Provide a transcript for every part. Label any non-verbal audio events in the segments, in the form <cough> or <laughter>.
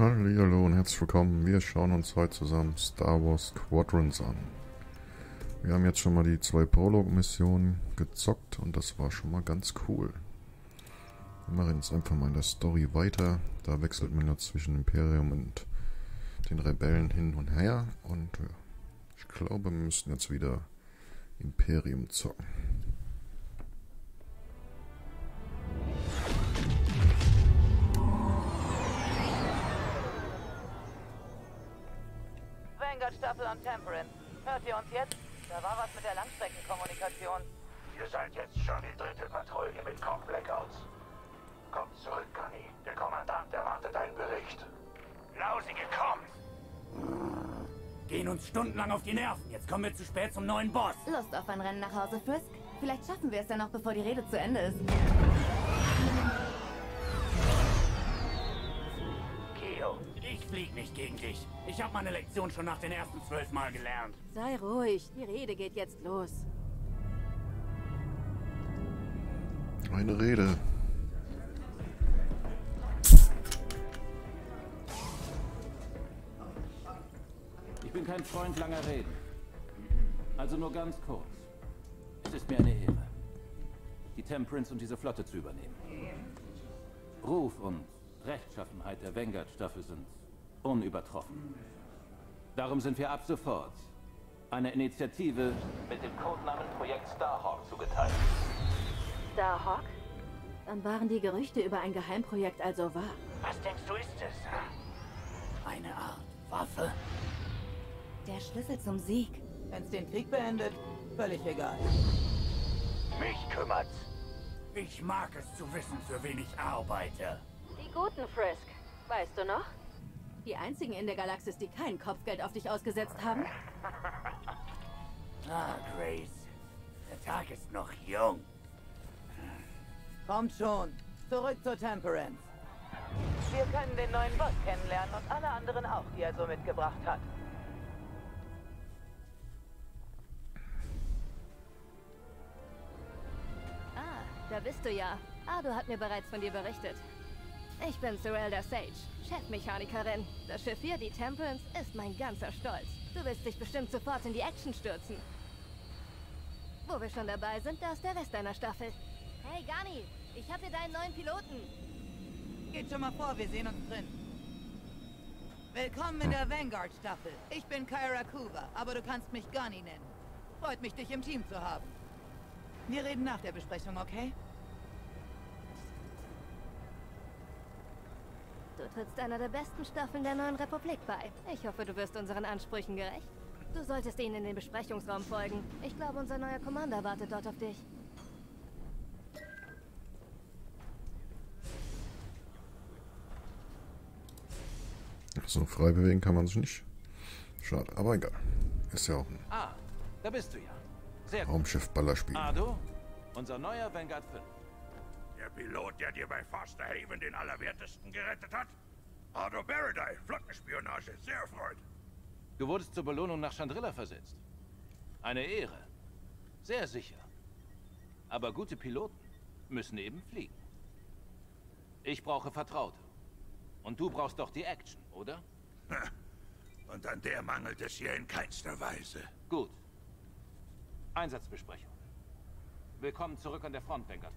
Hallo und herzlich willkommen. Wir schauen uns heute zusammen Star Wars Squadrons an. Wir haben jetzt schon mal die zwei Prolog-Missionen gezockt und das war schon mal ganz cool. Wir machen jetzt einfach mal in der Story weiter. Da wechselt man jetzt zwischen Imperium und den Rebellen hin und her und ja, ich glaube, wir müssen jetzt wieder Imperium zocken. Temperance. Hört ihr uns jetzt? Da war was mit der Langstreckenkommunikation. Ihr seid jetzt schon die dritte Patrouille mit Com-Blackouts. Kommt zurück, Conny. Der Kommandant erwartet einen Bericht. Lausige kommt! Gehen uns stundenlang auf die Nerven. Jetzt kommen wir zu spät zum neuen Boss. Lust auf ein Rennen nach Hause, Frisk? Vielleicht schaffen wir es ja noch, bevor die Rede zu Ende ist. Flieg nicht gegen dich. Ich habe meine Lektion schon nach den ersten zwölf Mal gelernt. Sei ruhig, die Rede geht jetzt los. Eine Rede. Ich bin kein Freund langer Reden. Also nur ganz kurz. Es ist mir eine Ehre, die Temperance und diese Flotte zu übernehmen. Ruf und Rechtschaffenheit der Vanguard-Staffel sind unübertroffen. Darum sind wir ab sofort einer Initiative mit dem Codenamen Projekt Starhawk zugeteilt. Starhawk? Dann waren die Gerüchte über ein Geheimprojekt also wahr. Was denkst du, ist es? Eine Art Waffe? Der Schlüssel zum Sieg. Wenn's den Krieg beendet, völlig egal. mich kümmert's. Ich mag es zu wissen, für wen ich arbeite. Die guten Frisk. Weißt du noch? Die einzigen in der Galaxis, die kein Kopfgeld auf dich ausgesetzt haben? Ah, Grace. Der Tag ist noch jung. Kommt schon. Zurück zur Temperance. Wir können den neuen Boss kennenlernen und alle anderen auch, die er so mitgebracht hat. Ah, da bist du ja. Ardo hat mir bereits von dir berichtet. Ich bin Sorelda Sage, Chefmechanikerin. Das Schiff hier, die Temperance, ist mein ganzer Stolz. Du willst dich bestimmt sofort in die Action stürzen. Wo wir schon dabei sind, da ist der Rest deiner Staffel. Hey, Gani, ich habe hier deinen neuen Piloten. Geht schon mal vor, wir sehen uns drin. Willkommen in der Vanguard-Staffel. Ich bin Kyra Kuva, aber du kannst mich Gunny nennen. Freut mich, dich im Team zu haben. Wir reden nach der Besprechung, okay? Du trittst einer der besten Staffeln der neuen Republik bei. Ich hoffe, du wirst unseren Ansprüchen gerecht. Du solltest ihnen in den Besprechungsraum folgen. Ich glaube, unser neuer Commander wartet dort auf dich. So frei bewegen kann man sich nicht. Schade, aber egal. Ist ja auch ein Ah, da bist du ja. Sehr. Raumschiff-Ballerspiel. Ardo, unser neuer Vanguard 5. Der Pilot, der dir bei Foster Haven den Allerwertesten gerettet hat? Ardo Baradai, Flottenspionage, sehr erfreut. Du wurdest zur Belohnung nach Chandrilla versetzt. Eine Ehre. Sehr sicher. Aber gute Piloten müssen eben fliegen. Ich brauche Vertraute. Und du brauchst doch die Action, oder? Und an der mangelt es hier in keinster Weise. Gut. Einsatzbesprechung. Willkommen zurück an der Front, Vanguard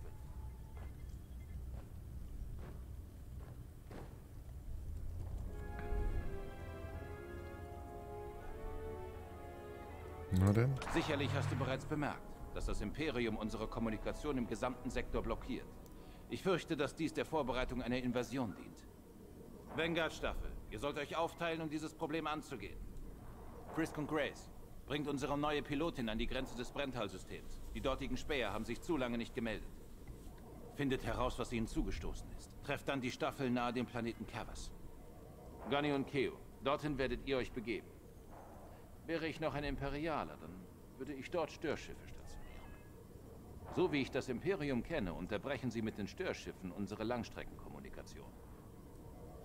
Na denn? Sicherlich hast du bereits bemerkt, dass das Imperium unsere Kommunikation im gesamten Sektor blockiert. Ich fürchte, dass dies der Vorbereitung einer Invasion dient. Vanguard-Staffel, ihr sollt euch aufteilen, um dieses Problem anzugehen. Frisk und Grace, bringt unsere neue Pilotin an die Grenze des Brenntalsystems. Die dortigen Späher haben sich zu lange nicht gemeldet. Findet heraus, was ihnen zugestoßen ist. Trefft dann die Staffel nahe dem Planeten Cavas. Gunny und Keo, dorthin werdet ihr euch begeben. Wäre ich noch ein Imperialer, dann würde ich dort Störschiffe stationieren. So wie ich das Imperium kenne, unterbrechen sie mit den Störschiffen unsere Langstreckenkommunikation.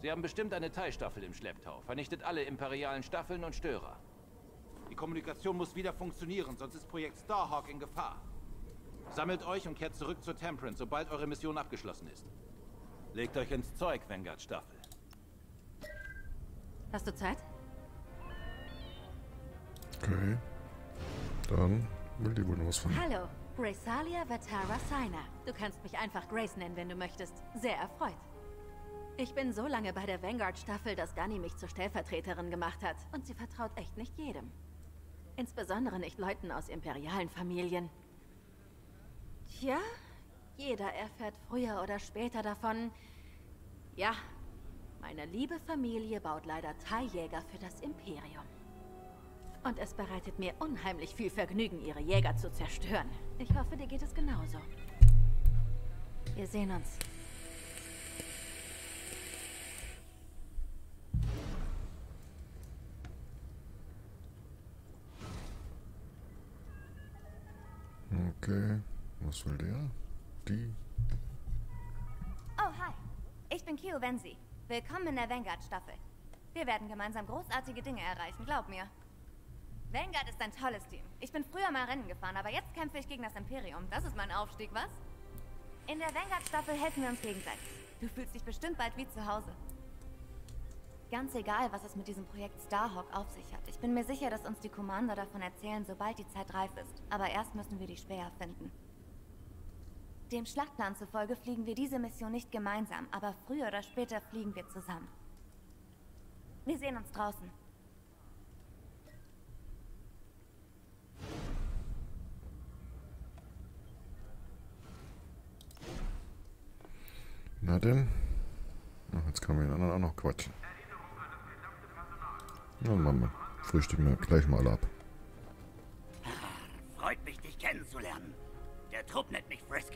Sie haben bestimmt eine Teilstaffel im Schlepptau, vernichtet alle imperialen Staffeln und Störer. Die Kommunikation muss wieder funktionieren, sonst ist Projekt Starhawk in Gefahr. Sammelt euch und kehrt zurück zur Temperance, sobald eure Mission abgeschlossen ist. Legt euch ins Zeug, Vanguard-Staffel. Hast du Zeit? Okay. Dann will die wohl was von. Hallo, Gracealia Vatara Saina. Du kannst mich einfach Grace nennen, wenn du möchtest. Sehr erfreut. Ich bin so lange bei der Vanguard-Staffel, dass Gunny mich zur Stellvertreterin gemacht hat. Und sie vertraut echt nicht jedem. Insbesondere nicht Leuten aus imperialen Familien. Tja, jeder erfährt früher oder später davon. Ja, meine liebe Familie baut leider Teiljäger für das Imperium. Und es bereitet mir unheimlich viel Vergnügen, ihre Jäger zu zerstören. Ich hoffe, dir geht es genauso. Wir sehen uns. Okay. Was will der? Die? Oh, hi. Ich bin Kyo Venzi. Willkommen in der Vanguard-Staffel. Wir werden gemeinsam großartige Dinge erreichen, glaub mir. Vanguard ist ein tolles Team. Ich bin früher mal Rennen gefahren, aber jetzt kämpfe ich gegen das Imperium. Das ist mein Aufstieg, was? In der Vanguard-Staffel helfen wir uns gegenseitig. Du fühlst dich bestimmt bald wie zu Hause. Ganz egal, was es mit diesem Projekt Starhawk auf sich hat. Ich bin mir sicher, dass uns die Commander davon erzählen, sobald die Zeit reif ist. Aber erst müssen wir die Späher finden. Dem Schlachtplan zufolge fliegen wir diese Mission nicht gemeinsam, aber früher oder später fliegen wir zusammen. Wir sehen uns draußen. Na denn? Ach, jetzt kann man den anderen auch noch quatschen. Na, wir. Frühstücken wir gleich mal ab. Freut mich, dich kennenzulernen. Der Trupp nennt mich Frisk.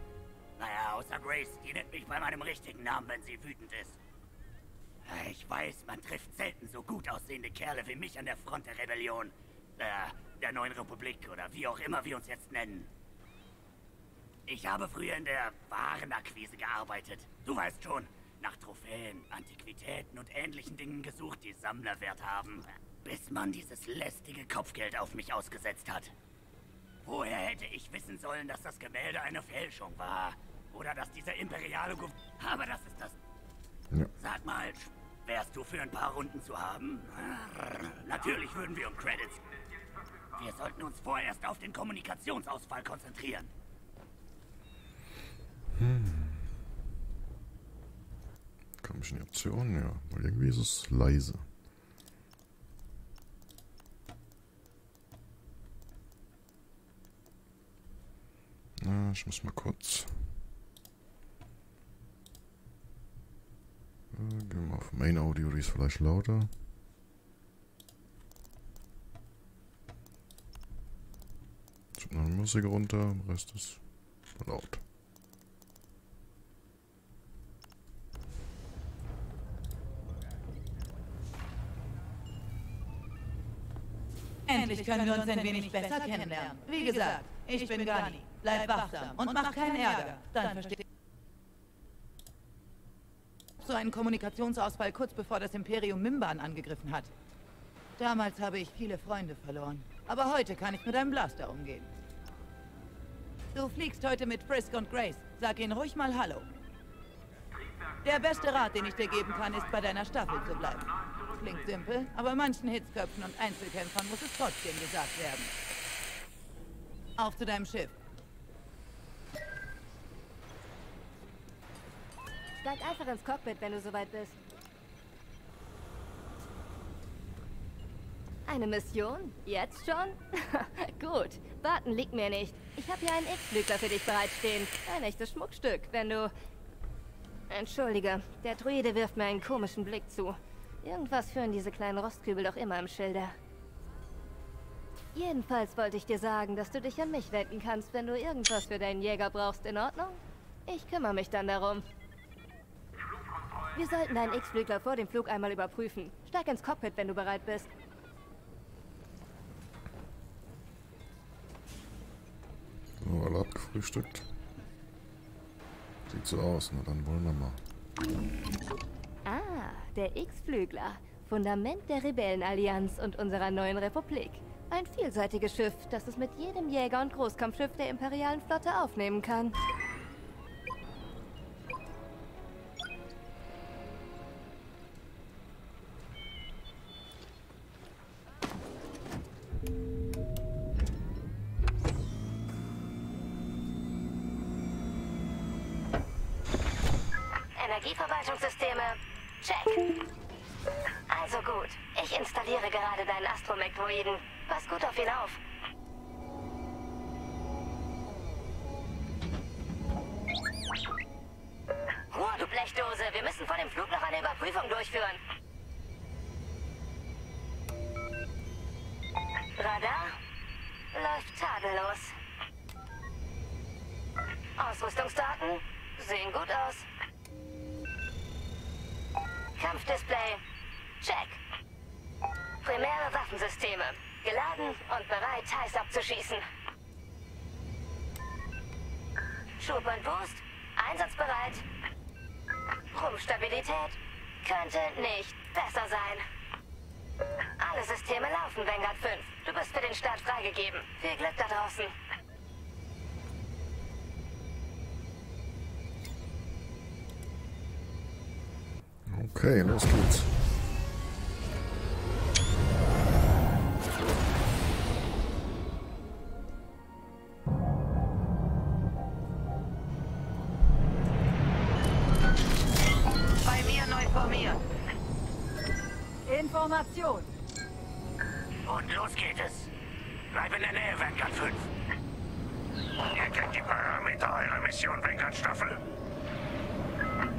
Naja, außer Grace, die nennt mich bei meinem richtigen Namen, wenn sie wütend ist. Ich weiß, man trifft selten so gut aussehende Kerle wie mich an der Front der Rebellion. Äh, der Neuen Republik oder wie auch immer wir uns jetzt nennen. Ich habe früher in der Warenakquise gearbeitet. Du weißt schon, nach Trophäen, Antiquitäten und ähnlichen Dingen gesucht, die Sammlerwert haben. Bis man dieses lästige Kopfgeld auf mich ausgesetzt hat. Woher hätte ich wissen sollen, dass das Gemälde eine Fälschung war? Oder dass dieser imperiale Gouv... Aber das ist das... Ja. Sag mal, wärst du für ein paar Runden zu haben? Natürlich würden wir um Credits... Wir sollten uns vorerst auf den Kommunikationsausfall konzentrieren. Komischen Optionen, ja. Weil irgendwie ist es leise. Na, ich muss mal kurz. Gehen wir auf Main Audio, die ist vielleicht lauter. Ich noch eine Musik runter, der Rest ist laut. Endlich können wir uns ein wenig besser kennenlernen. Wie gesagt, ich bin Gani. Bleib wachsam und mach keinen Ärger. Dann versteht so einen Kommunikationsausfall kurz bevor das Imperium Mimban angegriffen hat. Damals habe ich viele Freunde verloren. Aber heute kann ich mit einem Blaster umgehen. Du fliegst heute mit Frisk und Grace. Sag ihnen ruhig mal Hallo. Der beste Rat, den ich dir geben kann, ist, bei deiner Staffel zu bleiben. Klingt simpel, aber manchen Hitzköpfen und Einzelkämpfern muss es trotzdem gesagt werden. Auf zu deinem Schiff. Steig einfach ins Cockpit, wenn du soweit bist. Eine Mission? Jetzt schon? <laughs> Gut, warten liegt mir nicht. Ich habe hier einen X-Flügler für dich bereitstehen. Ein echtes Schmuckstück, wenn du... Entschuldige, der Druide wirft mir einen komischen Blick zu. Irgendwas führen diese kleinen Rostkübel doch immer im Schilde. Jedenfalls wollte ich dir sagen, dass du dich an mich wenden kannst, wenn du irgendwas für deinen Jäger brauchst. In Ordnung? Ich kümmere mich dann darum. Wir sollten deinen X-Flügler vor dem Flug einmal überprüfen. Steig ins Cockpit, wenn du bereit bist. So, alle abgefrühstückt. Sieht so aus, na dann wollen wir mal. Der X-Flügler. Fundament der Rebellenallianz und unserer neuen Republik. Ein vielseitiges Schiff, das es mit jedem Jäger- und Großkampfschiff der imperialen Flotte aufnehmen kann. Information. Und los geht es. Bleib in der Nähe, Vanguard 5. Ihr kennt die Parameter eurer Mission, Vanguard Staffel.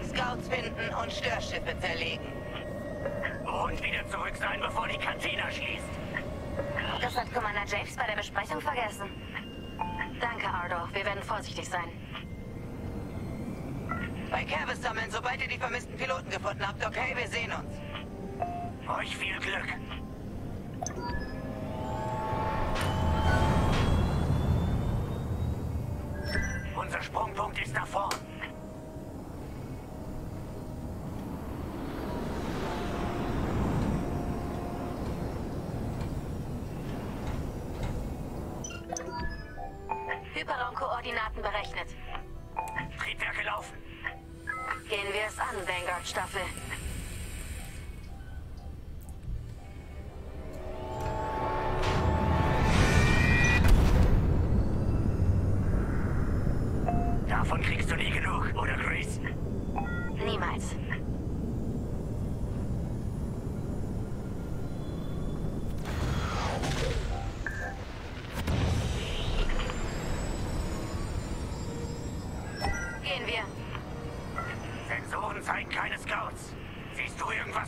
Scouts finden und Störschiffe zerlegen. Und wieder zurück sein, bevor die Kantine schließt. Das hat Commander James bei der Besprechung vergessen. Danke, Ardo. Wir werden vorsichtig sein. Bei Kervis sammeln, sobald ihr die vermissten Piloten gefunden habt. Okay, wir sehen uns. Euch viel Glück.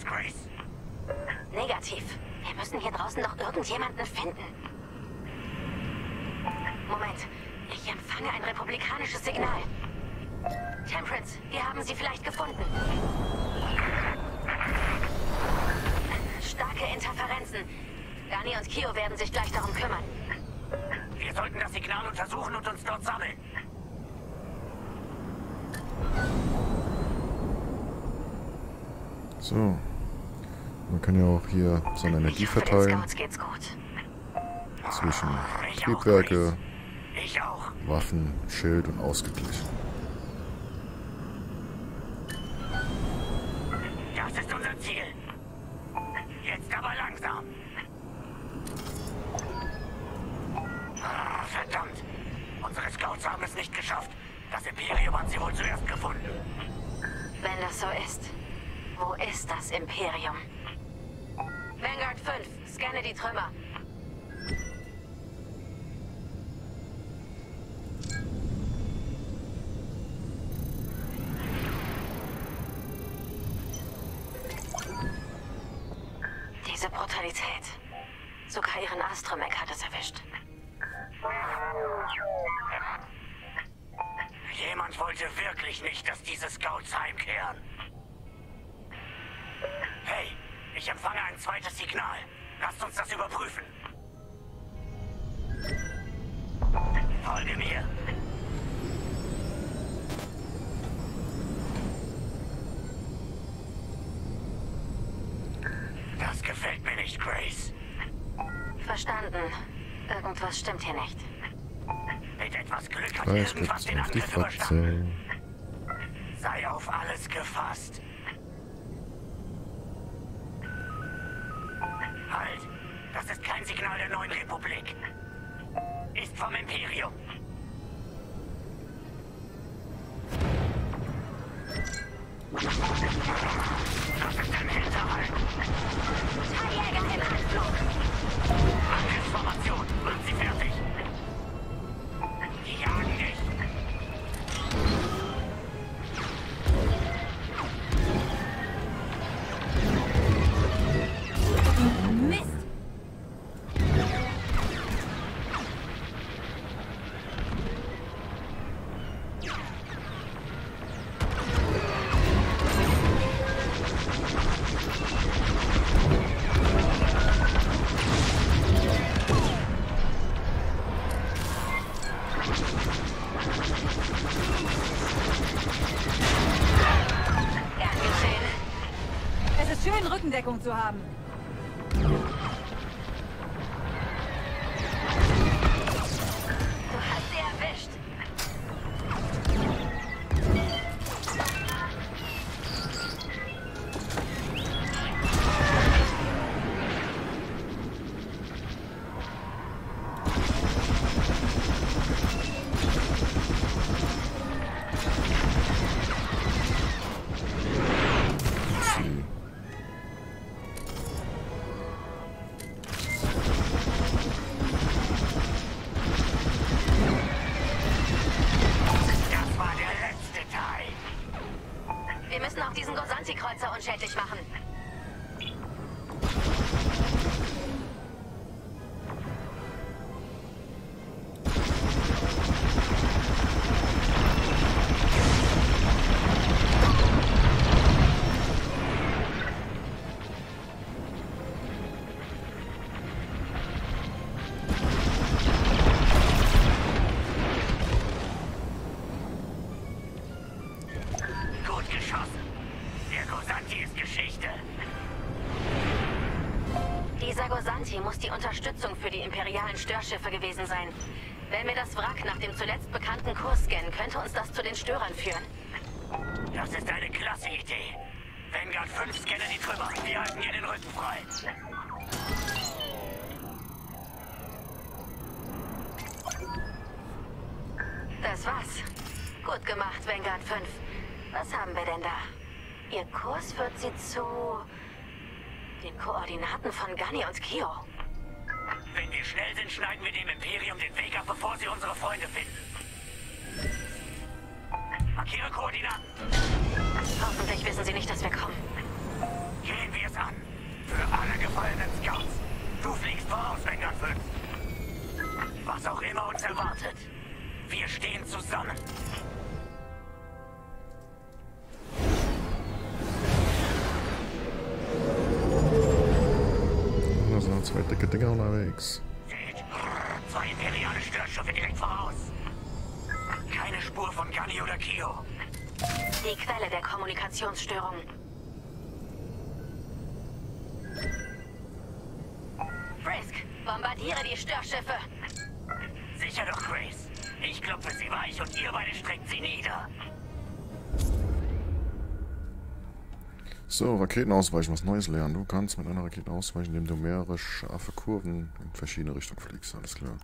Grace? Negativ. Wir müssen hier draußen noch irgendjemanden finden. Moment. Ich empfange ein republikanisches Signal. Temperance, wir haben sie vielleicht gefunden. Starke Interferenzen. Gani und Kio werden sich gleich darum kümmern. Wir sollten das Signal untersuchen und uns dort sammeln. So. Man kann ja auch hier seine Energie Ich hoffe, den verteilen zwischen Triebwerke. Waffen, Schild und ausgeglichen. Irgendwas stimmt hier nicht. Mit etwas Glück hat Preis irgendwas den Angriff überstanden. Sei auf alles gefasst. Halt! Das ist kein Signal der neuen Republik. Ist vom Das Gosanti-Kreuzer unschädlich machen. Störschiffe gewesen sein. Wenn wir das Wrack nach dem zuletzt bekannten Kurs scannen, könnte uns das zu den Störern führen. Das ist eine klasse Idee. Vanguard 5 scanne die Trümmer. Wir halten ihr den Rücken frei. Das war's. Gut gemacht, Vanguard 5. Was haben wir denn da? Ihr Kurs führt sie zu... den Koordinaten von Gunny und Kio. Schneiden wir dem Imperium den Weg ab, bevor sie unsere Freunde finden. Markiere Koordinaten. Hoffentlich wissen sie nicht, dass wir kommen. Gehen wir es an. Für alle gefallenen Scouts. Du fliegst voraus, Vanguard 5. Was auch immer uns erwartet. Wir stehen zusammen. Da sind noch zwei dicke Dinger unterwegs. Störschiffe direkt voraus. Keine Spur von Gunny oder Kio. Die Quelle der Kommunikationsstörung. Frisk, bombardiere die Störschiffe. Sicher doch, Grace. Ich klopfe sie weich und ihr beide streckt sie nieder. So, Raketen ausweichen, was Neues lernen. Du kannst mit einer Rakete ausweichen, indem du mehrere scharfe Kurven in verschiedene Richtungen fliegst. Alles klar.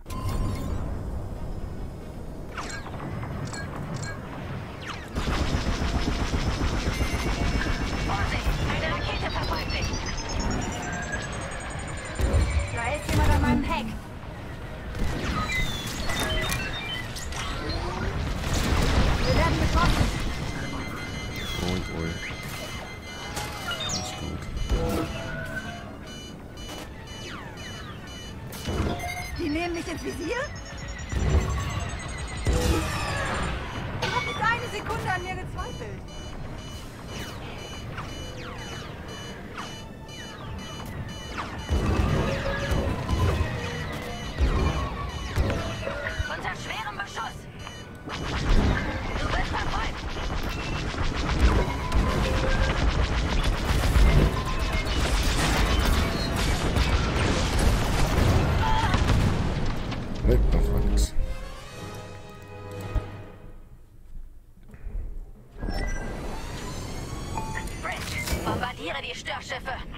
Bombardiere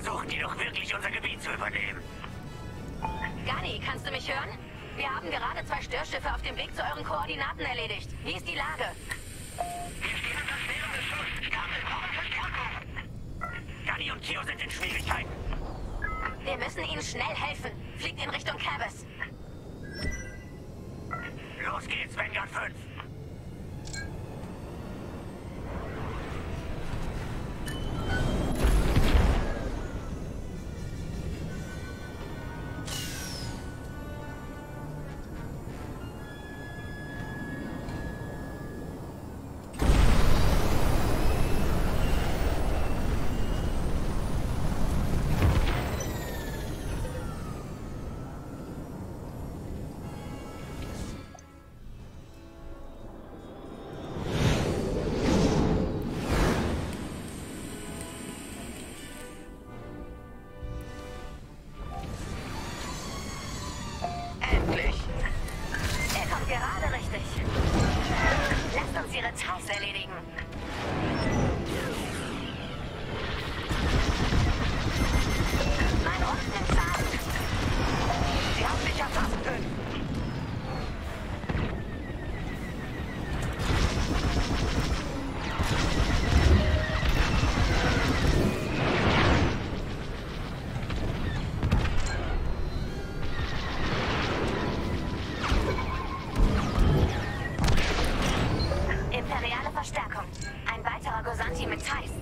Versuchen die doch wirklich, unser Gebiet zu übernehmen. Gani, kannst du mich hören? Wir haben gerade zwei Störschiffe auf dem Weg zu euren Koordinaten erledigt. Wie ist die Lage? Wir stehen unter schwerem Beschuss. Kabel brauchen Verstärkung. Gani und Kio sind in Schwierigkeiten. Wir müssen ihnen schnell helfen. Fliegt in Richtung Cabas. Los geht's, Vanguard 5. traumatized.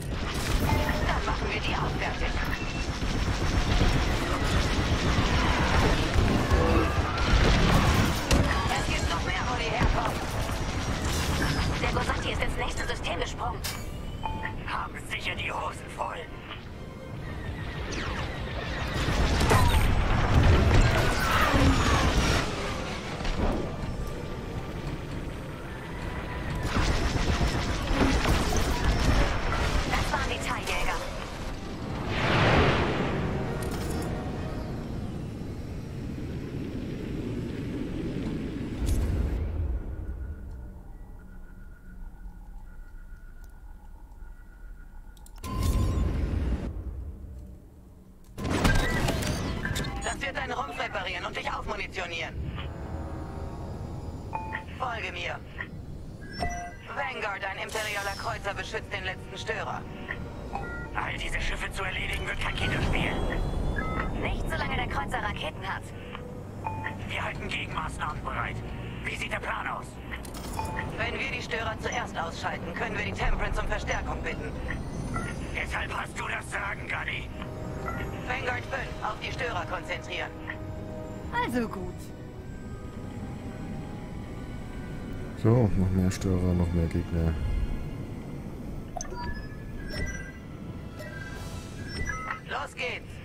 Reparieren und dich aufmunitionieren. Folge mir. Vanguard, ein imperialer Kreuzer, beschützt den letzten Störer. All diese Schiffe zu erledigen wird kein Kinderspiel. Nicht solange der Kreuzer Raketen hat. Wir halten Gegenmaßnahmen bereit. Wie sieht der Plan aus? Wenn wir die Störer zuerst ausschalten, können wir die Temperance um Verstärkung bitten. Deshalb hast du das Sagen, Gunny. Vanguard 5, auf die Störer konzentrieren. Also gut. So, noch mehr Störer, noch mehr Gegner. Los geht's!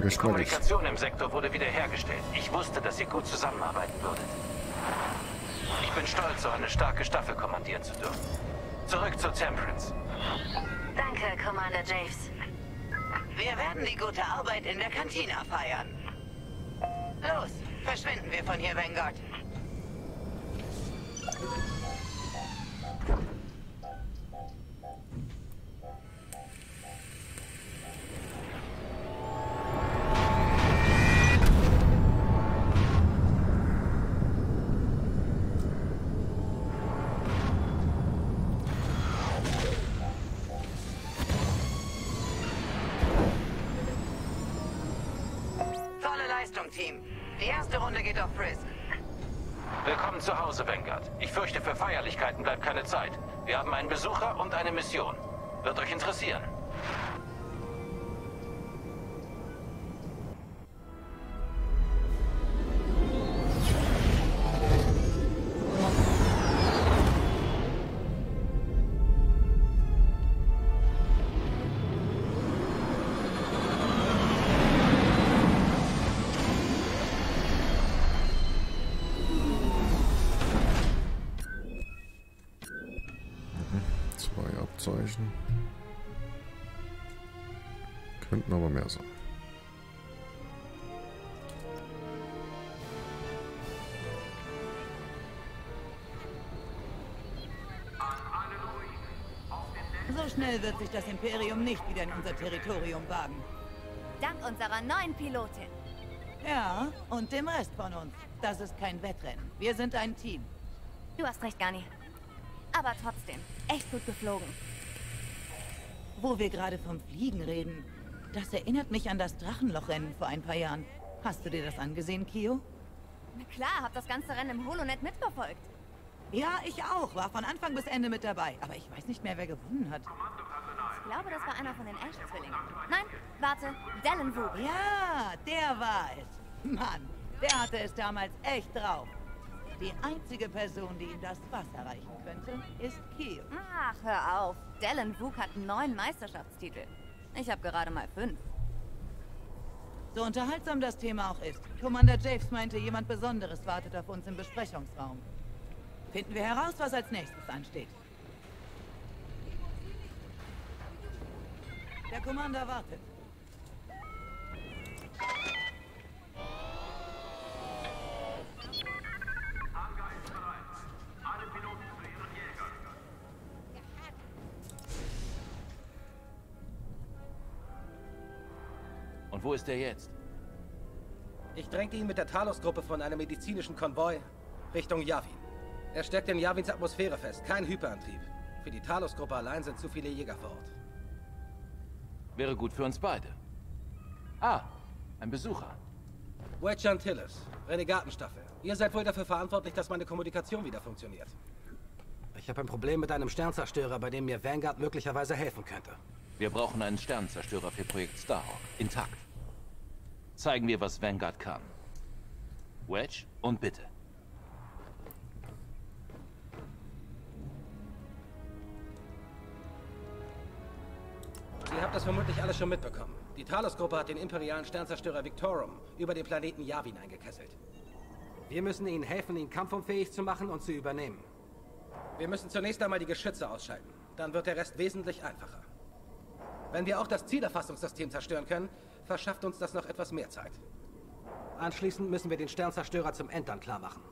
Knackig. Kommunikation im Sektor wurde wiederhergestellt. Ich wusste, dass ihr gut zusammenarbeiten würdet. Ich bin stolz, so eine starke Staffel kommandieren zu dürfen. Zurück zur Temperance. Danke, Commander Javes. Wir werden die gute Arbeit in der Kantina feiern. Los, verschwinden wir von hier, Vanguard. Keine Zeit. Wir haben einen Besucher und eine Mission. Wird euch interessieren. Zwei Abzeichen. Könnten aber mehr sein. So schnell wird sich das Imperium nicht wieder in unser Territorium wagen. Dank unserer neuen Pilotin. Ja, und dem Rest von uns. Das ist kein Wettrennen. Wir sind ein Team. Du hast recht, Gani. Aber trotzdem, echt gut geflogen. Wo wir gerade vom Fliegen reden, das erinnert mich an das Drachenlochrennen vor ein paar Jahren. Hast du dir das angesehen, Kio? Na klar, hab das ganze Rennen im Holonet mitverfolgt. Ja, ich auch. War von Anfang bis Ende mit dabei. Aber ich weiß nicht mehr, wer gewonnen hat. Ich glaube, das war einer von den Ash-Zwillingen. Nein, warte, Dallin Wu. Ja, der war es. Mann, der hatte es damals echt drauf. Die einzige Person, die ihm das Wasser reichen könnte, ist Kio. Ach, hör auf. Dallin Wu hat neun Meisterschaftstitel. Ich habe gerade mal fünf. So unterhaltsam das Thema auch ist. Commander Javes meinte, jemand Besonderes wartet auf uns im Besprechungsraum. Finden wir heraus, was als nächstes ansteht. Der Commander wartet. Und wo ist er jetzt? Ich drängte ihn mit der Talos-Gruppe von einem medizinischen Konvoi Richtung Yavin. Er steckt in Yavins Atmosphäre fest, kein Hyperantrieb. Für die Talos-Gruppe allein sind zu viele Jäger vor Ort. Wäre gut für uns beide. Ah, ein Besucher. Wedge Antilles, Renegatenstaffel. Ihr seid wohl dafür verantwortlich, dass meine Kommunikation wieder funktioniert. Ich habe ein Problem mit einem Sternzerstörer, bei dem mir Vanguard möglicherweise helfen könnte. Wir brauchen einen Sternzerstörer für Projekt Starhawk. Intakt. Zeigen wir, was Vanguard kann. Wedge und bitte. Ihr habt das vermutlich alles schon mitbekommen. Die Talos-Gruppe hat den imperialen Sternzerstörer Victorum über den Planeten Yavin eingekesselt. Wir müssen ihnen helfen, ihn kampfunfähig zu machen und zu übernehmen. Wir müssen zunächst einmal die Geschütze ausschalten. Dann wird der Rest wesentlich einfacher. Wenn wir auch das Zielerfassungssystem zerstören können, verschafft uns das noch etwas mehr Zeit. Anschließend müssen wir den Sternzerstörer zum Entern klar machen.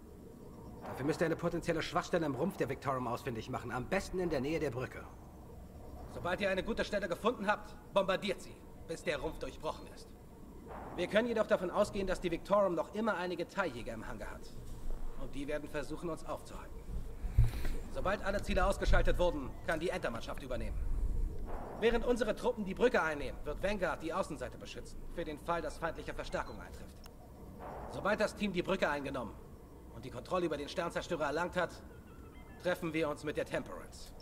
Dafür müsst ihr eine potenzielle Schwachstelle im Rumpf der Victorum ausfindig machen, am besten in der Nähe der Brücke. Sobald ihr eine gute Stelle gefunden habt, bombardiert sie, bis der Rumpf durchbrochen ist. Wir können jedoch davon ausgehen, dass die Victorum noch immer einige Teiljäger im Hangar hat. Und die werden versuchen, uns aufzuhalten. Sobald alle Ziele ausgeschaltet wurden, kann die Entermannschaft übernehmen. Während unsere Truppen die Brücke einnehmen, wird Vanguard die Außenseite beschützen, für den Fall, dass feindliche Verstärkung eintrifft. Sobald das Team die Brücke eingenommen und die Kontrolle über den Sternzerstörer erlangt hat, treffen wir uns mit der Temperance.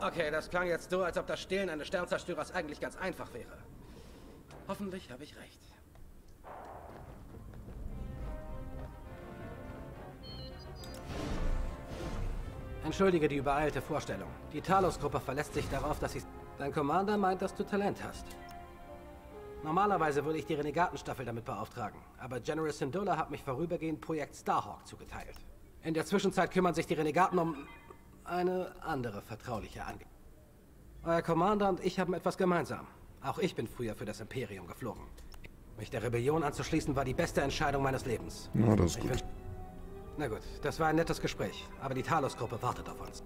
Okay, das klang jetzt so, als ob das Stehlen eines Sternzerstörers eigentlich ganz einfach wäre. Hoffentlich habe ich recht. Entschuldige die übereilte Vorstellung. Die Talos-Gruppe verlässt sich darauf, dass sie... Dein Commander meint, dass du Talent hast. Normalerweise würde ich die Renegatenstaffel damit beauftragen, aber General Syndulla hat mich vorübergehend Projekt Starhawk zugeteilt. In der Zwischenzeit kümmern sich die Renegaten um eine andere vertrauliche Angelegenheit. Euer Commander und ich haben etwas gemeinsam. Auch ich bin früher für das Imperium geflogen. Mich der Rebellion anzuschließen war die beste Entscheidung meines Lebens. Ja, das ist gut. Na gut, das war ein nettes Gespräch, aber die Talos-Gruppe wartet auf uns.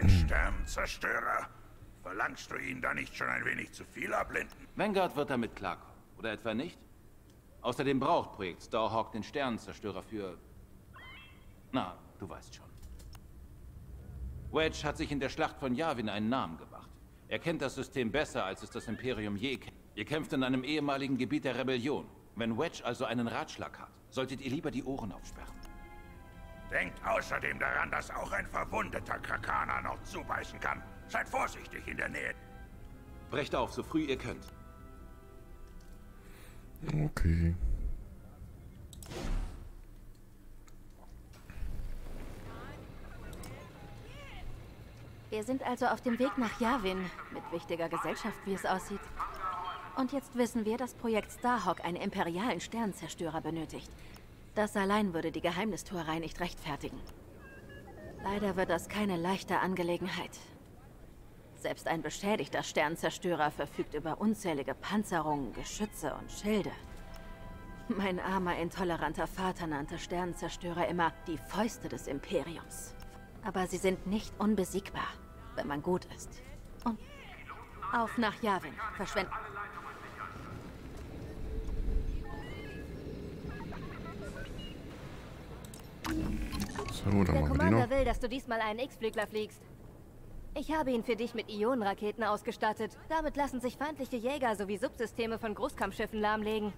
Ein Sternzerstörer? Verlangst du ihn da nicht schon ein wenig zu viel abblenden? Vanguard wird damit klarkommen. Oder etwa nicht? Außerdem braucht Projekt Starhawk den Sternenzerstörer für... Na, du weißt schon. Wedge hat sich in der Schlacht von Yavin einen Namen gemacht. Er kennt das System besser, als es das Imperium je kennt. Ihr kämpft in einem ehemaligen Gebiet der Rebellion. Wenn Wedge also einen Ratschlag hat, solltet ihr lieber die Ohren aufsperren. Denkt außerdem daran, dass auch ein verwundeter Krakaner noch zubeißen kann. Seid vorsichtig in der Nähe. Brecht auf, so früh ihr könnt. Okay. Wir sind also auf dem Weg nach Yavin, mit wichtiger Gesellschaft, wie es aussieht. Und jetzt wissen wir, dass Projekt Starhawk einen imperialen Sternenzerstörer benötigt. Das allein würde die Geheimnistuerei nicht rechtfertigen. Leider wird das keine leichte Angelegenheit. Selbst ein beschädigter Sternenzerstörer verfügt über unzählige Panzerungen, Geschütze und Schilde. Mein armer, intoleranter Vater nannte Sternenzerstörer immer die Fäuste des Imperiums. Aber sie sind nicht unbesiegbar, wenn man gut ist. Und auf nach Yavin. Verschwenden. So, dann Der machen wir die Commander noch. will, dass du diesmal einen X-Flügler fliegst. Ich habe ihn für dich mit Ionenraketen ausgestattet. Damit lassen sich feindliche Jäger sowie Subsysteme von Großkampfschiffen lahmlegen.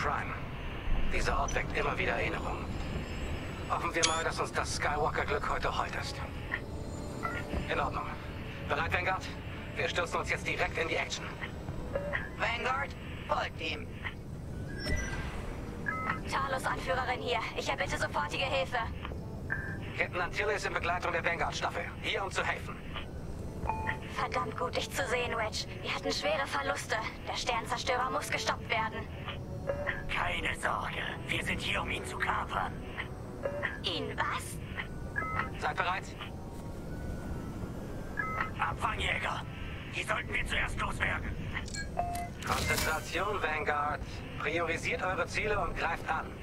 Prime. Dieser Ort weckt immer wieder Erinnerungen. Hoffen wir mal, dass uns das Skywalker-Glück heute heut ist. In Ordnung. Bereit, Vanguard? Wir stürzen uns jetzt direkt in die Action. Vanguard, folgt ihm. Talos-Anführerin hier. Ich erbitte sofortige Hilfe. Captain Antilles in Begleitung der Vanguard-Staffel. Hier, um zu helfen. Verdammt gut, dich zu sehen, Wedge. Wir hatten schwere Verluste. Der Sternzerstörer muss gestoppt werden. Keine Sorge, wir sind hier, um ihn zu kapern. Ihn was? Seid bereit? Abfangjäger, die sollten wir zuerst loswerden. Konzentration, Vanguard. Priorisiert eure Ziele und greift an. An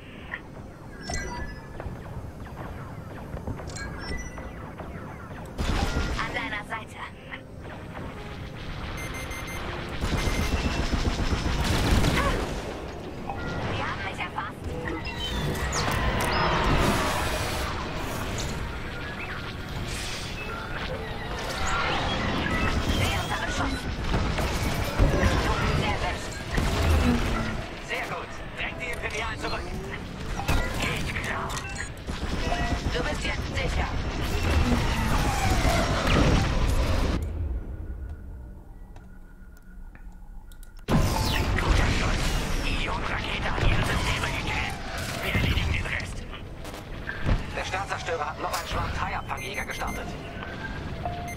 Zerstörer hat noch einen schwachen Haiabfangjäger gestartet.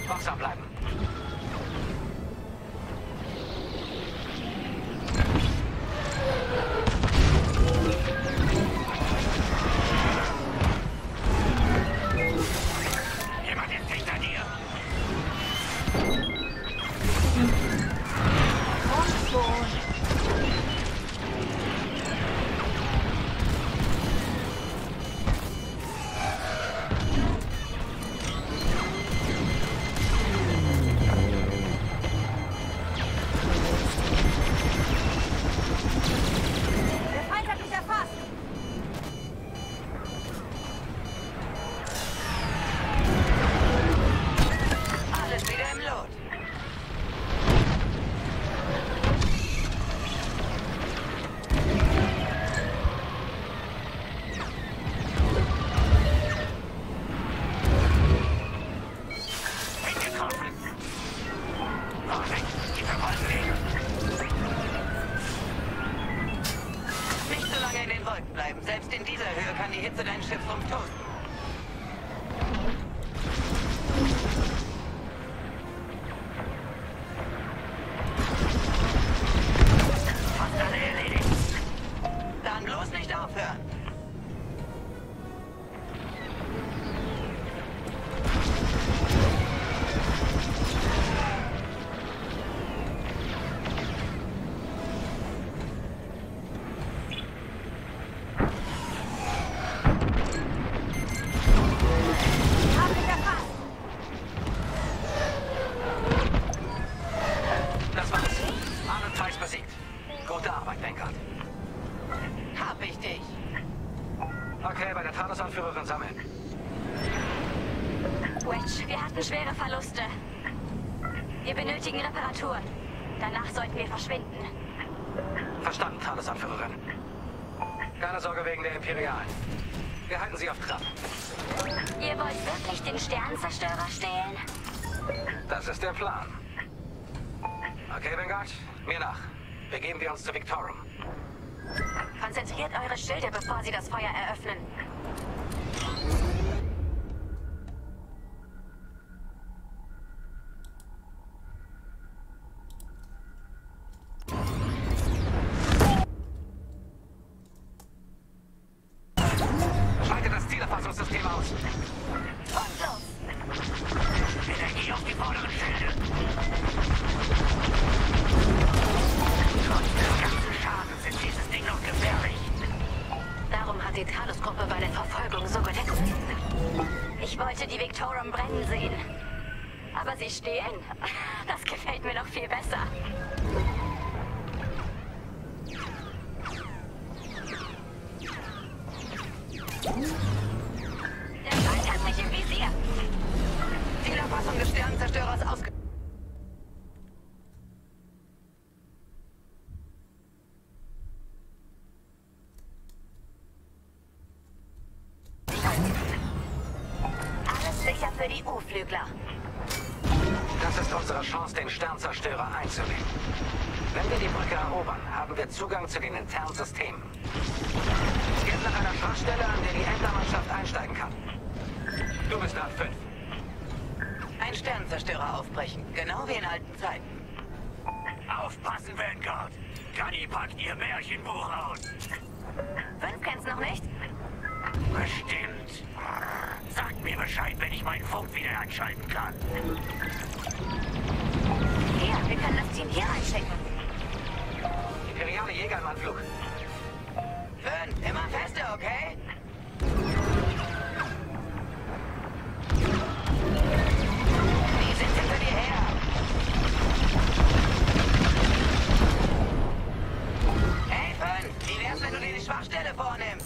Wachsam bleiben. Imperialen. Wir halten sie auf Trab. Ihr wollt wirklich den Sternenzerstörer stehlen? Das ist der Plan. Okay, Vanguard, mir nach. Begeben wir uns zu Victorum. Konzentriert eure Schilde, bevor sie das Feuer eröffnen. Zielerfassung des Sternenzerstörers ausge... Alles für die U-Flügler. Das ist unsere Chance, den Sternzerstörer einzunehmen. Wenn wir die Brücke erobern, haben wir Zugang zu den internen Systemen. Geht nach einer Schwachstelle, an der die Endermannschaft einsteigen kann. Du bist Art 5. Ein Sternenzerstörer aufbrechen. Genau wie in alten Zeiten. Aufpassen, Vanguard. Gunny packt ihr Märchenbuch aus. Fünf kennst noch nicht? Bestimmt. Sagt mir Bescheid, wenn ich meinen Funk wieder anschalten kann. Hier, wir können das Team hier einschicken. Imperiale Jäger im Anflug. Schwachstelle vornimmt.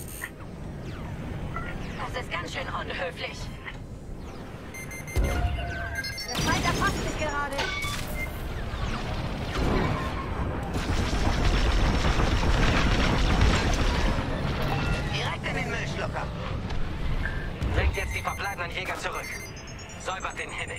Das ist ganz schön unhöflich. Der Feind erfasst mich gerade. Direkt in den Müllschlucker. Bringt jetzt die verbleibenden Jäger zurück. Säubert den Himmel.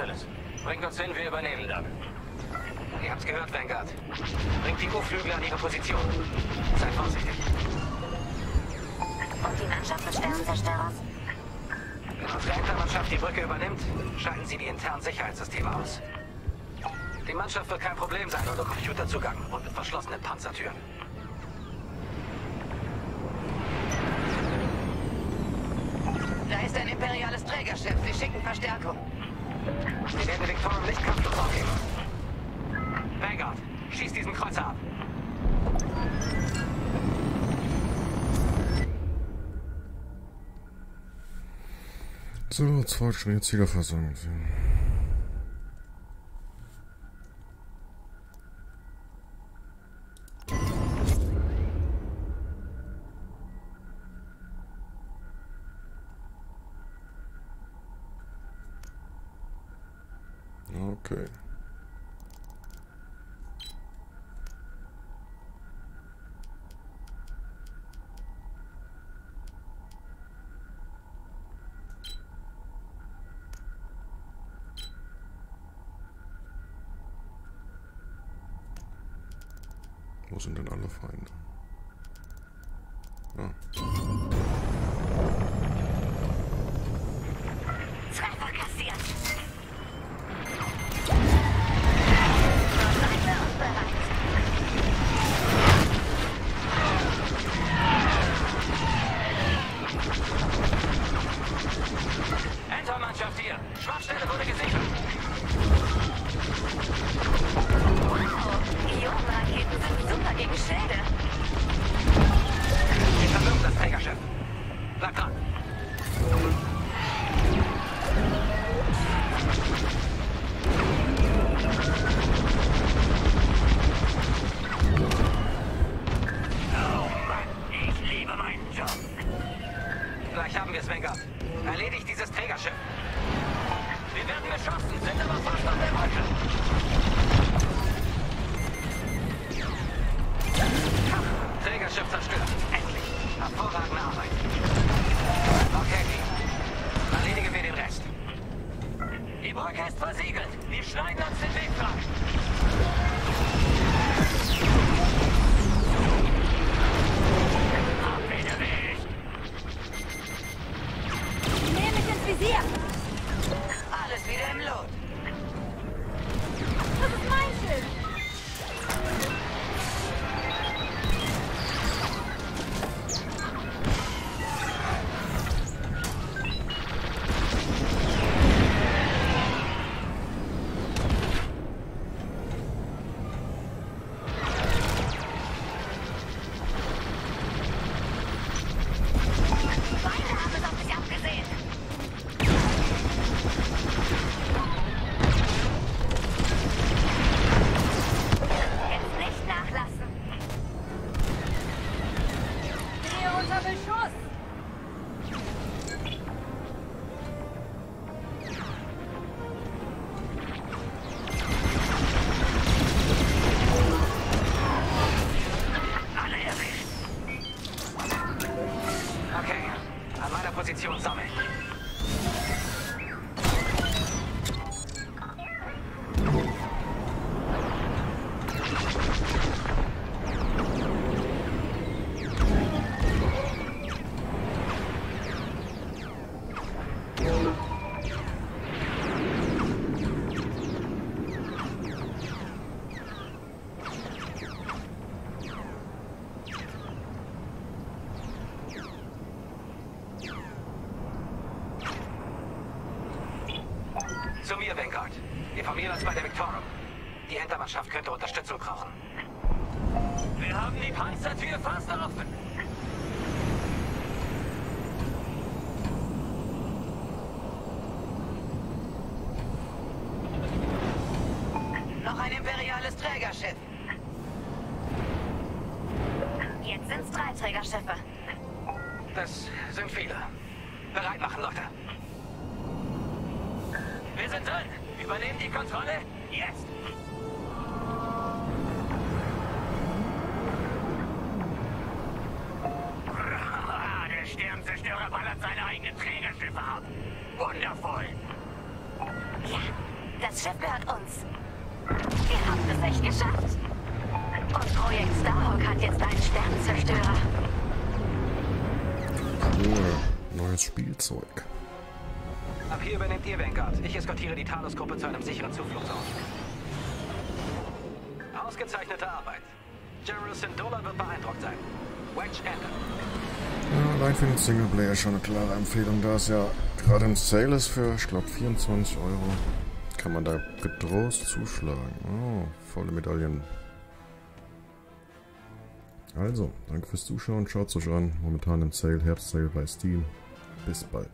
Angeles. Bringt uns hin, wir übernehmen dann. Ihr habt's gehört, Vanguard. Bringt die U-Flügel an ihre Position. Seid vorsichtig. Und die Mannschaft des Sternenzerstörers? Wenn unsere Entlermannschaft die Brücke übernimmt, schalten sie die internen Sicherheitssysteme aus. Die Mannschaft wird kein Problem sein ohne Computerzugang und mit verschlossenen Panzertüren. Zeug schon jetzt wieder versammelt. Okay. sind dann alle Feinde. Zu mir, Vanguard. Wir formieren uns bei der Victorum. Die Hintermannschaft könnte Unterstützung brauchen. Wir haben die Panzertür fast offen. Noch ein imperiales Trägerschiff. Jetzt sind's drei Trägerschiffe. Das sind viele. Kontrolle. Jetzt. <laughs> Der Sternzerstörer ballert seine eigenen Trägerschiffe ab. Wundervoll. Ja, das Schiff gehört uns. Wir haben es echt geschafft. Und Projekt Starhawk hat jetzt einen Sternenzerstörer. Cool. Neues Spielzeug. Ab hier übernehmt ihr, Vanguard. Ich eskortiere die Talos-Gruppe zu einem sicheren Zufluchtsort. Ausgezeichnete Arbeit. General Syndulla wird beeindruckt sein. Wedge Ende. Ja, allein für den Singleplayer schon eine klare Empfehlung, da es ja gerade im Sale ist für, ich glaube, 24 Euro. Kann man da getrost zuschlagen. Oh, volle Medaillen. Also, danke fürs Zuschauen. Schaut es euch an. Momentan im Sale, Herbst-Sale bei Steam. Bis bald.